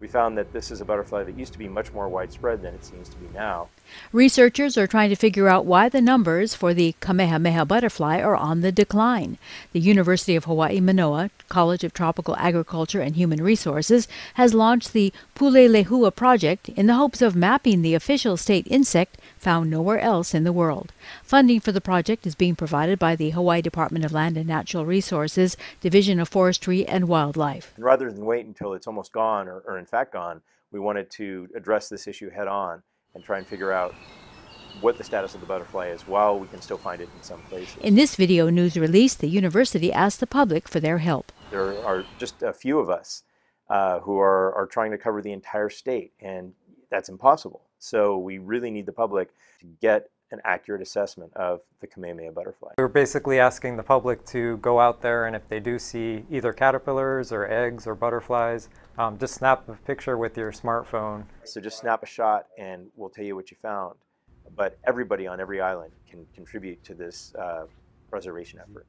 We found that this is a butterfly that used to be much more widespread than it seems to be now. Researchers are trying to figure out why the numbers for the Kamehameha butterfly are on the decline. The University of Hawaii Manoa College of Tropical Agriculture and Human Resources has launched the Pulelehua project in the hopes of mapping the official state insect found nowhere else in the world. Funding for the project is being provided by the Hawaii Department of Land and Natural Resources, Division of Forestry and Wildlife. Rather than wait until it's almost gone or, or in fact gone, we wanted to address this issue head on and try and figure out what the status of the butterfly is while we can still find it in some places. In this video news release, the university asked the public for their help. There are just a few of us uh, who are, are trying to cover the entire state, and that's impossible. So we really need the public to get an accurate assessment of the Kamehameha butterfly. We're basically asking the public to go out there and if they do see either caterpillars or eggs or butterflies, um, just snap a picture with your smartphone. So just snap a shot and we'll tell you what you found. But everybody on every island can contribute to this uh, preservation effort.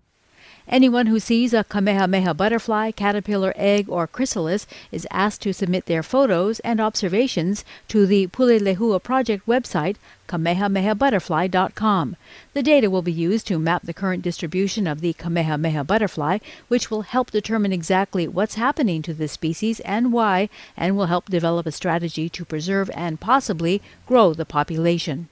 Anyone who sees a Kamehameha butterfly, caterpillar, egg, or chrysalis is asked to submit their photos and observations to the Pulelehua Project website, kamehamehabutterfly.com. The data will be used to map the current distribution of the Kamehameha butterfly, which will help determine exactly what's happening to this species and why, and will help develop a strategy to preserve and possibly grow the population.